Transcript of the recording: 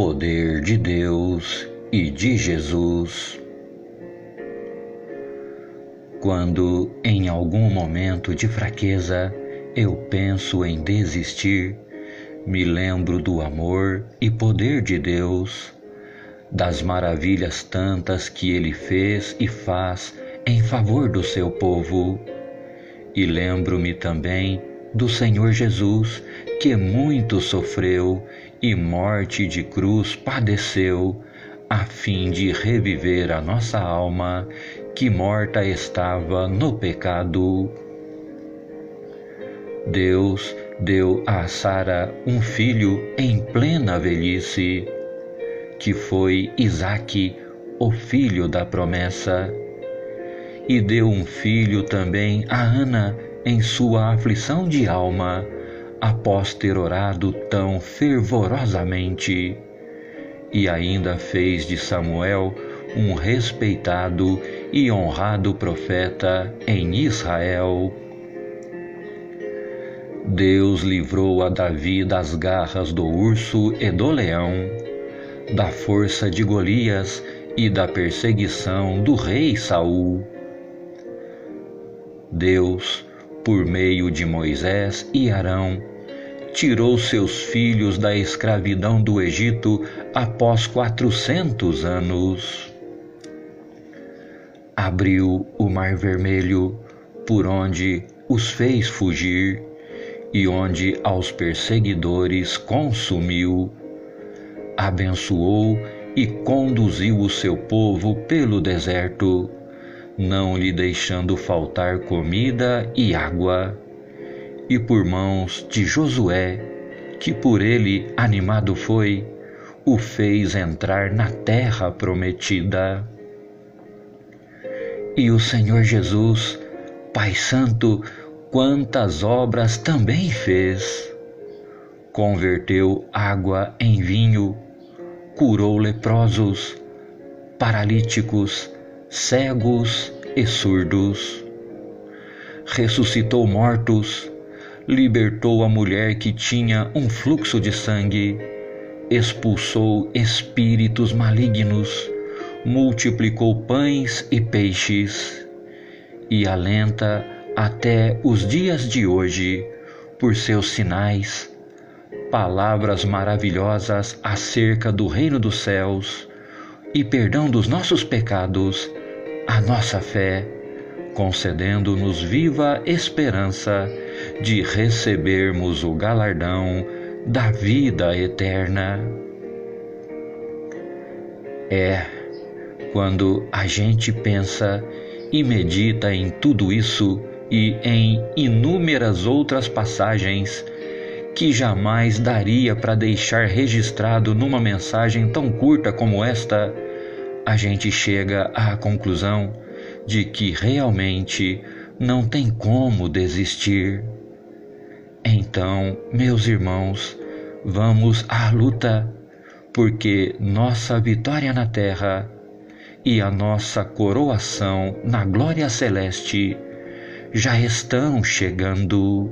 poder de Deus e de Jesus. Quando, em algum momento de fraqueza, eu penso em desistir, me lembro do amor e poder de Deus, das maravilhas tantas que Ele fez e faz em favor do seu povo. E lembro-me também do Senhor Jesus, que muito sofreu e morte de cruz padeceu, a fim de reviver a nossa alma, que morta estava no pecado. Deus deu a Sara um filho em plena velhice, que foi Isaque, o filho da promessa, e deu um filho também a Ana em sua aflição de alma, após ter orado tão fervorosamente, e ainda fez de Samuel um respeitado e honrado profeta em Israel. Deus livrou a Davi das garras do urso e do leão, da força de Golias e da perseguição do rei Saul. Deus, por meio de Moisés e Arão, tirou seus filhos da escravidão do Egito após quatrocentos anos. Abriu o Mar Vermelho, por onde os fez fugir e onde aos perseguidores consumiu. Abençoou e conduziu o seu povo pelo deserto, não lhe deixando faltar comida e água e por mãos de Josué, que por ele animado foi, o fez entrar na terra prometida. E o Senhor Jesus, Pai Santo, quantas obras também fez. Converteu água em vinho, curou leprosos, paralíticos, cegos e surdos. Ressuscitou mortos, libertou a mulher que tinha um fluxo de sangue, expulsou espíritos malignos, multiplicou pães e peixes, e alenta até os dias de hoje, por seus sinais, palavras maravilhosas acerca do reino dos céus e perdão dos nossos pecados, a nossa fé, concedendo-nos viva esperança de recebermos o galardão da vida eterna. É quando a gente pensa e medita em tudo isso e em inúmeras outras passagens que jamais daria para deixar registrado numa mensagem tão curta como esta, a gente chega à conclusão de que realmente não tem como desistir. Então, meus irmãos, vamos à luta, porque nossa vitória na terra e a nossa coroação na glória celeste já estão chegando.